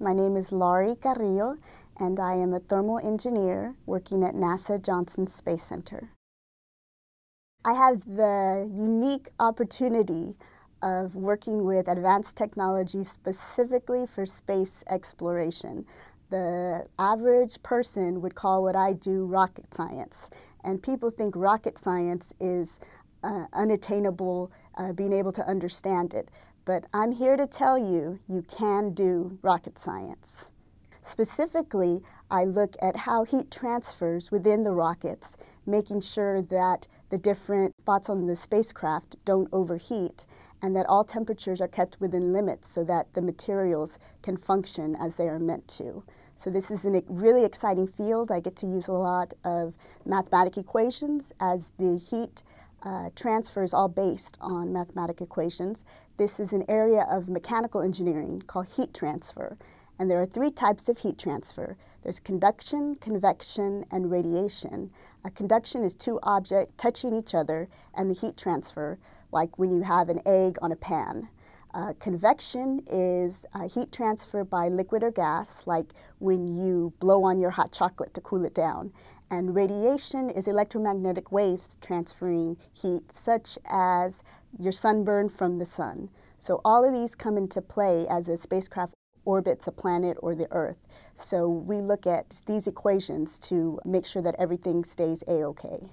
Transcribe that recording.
My name is Laurie Carrillo, and I am a thermal engineer working at NASA Johnson Space Center. I have the unique opportunity of working with advanced technology specifically for space exploration. The average person would call what I do rocket science, and people think rocket science is uh, unattainable, uh, being able to understand it. But I'm here to tell you, you can do rocket science. Specifically, I look at how heat transfers within the rockets, making sure that the different spots on the spacecraft don't overheat and that all temperatures are kept within limits so that the materials can function as they are meant to. So this is a really exciting field. I get to use a lot of mathematical equations as the heat uh, transfer all based on mathematical equations. This is an area of mechanical engineering called heat transfer. And there are three types of heat transfer. There's conduction, convection, and radiation. A conduction is two objects touching each other, and the heat transfer, like when you have an egg on a pan. Uh, convection is heat transfer by liquid or gas, like when you blow on your hot chocolate to cool it down. And radiation is electromagnetic waves transferring heat, such as your sunburn from the sun. So all of these come into play as a spacecraft orbits a planet or the Earth. So we look at these equations to make sure that everything stays A-OK.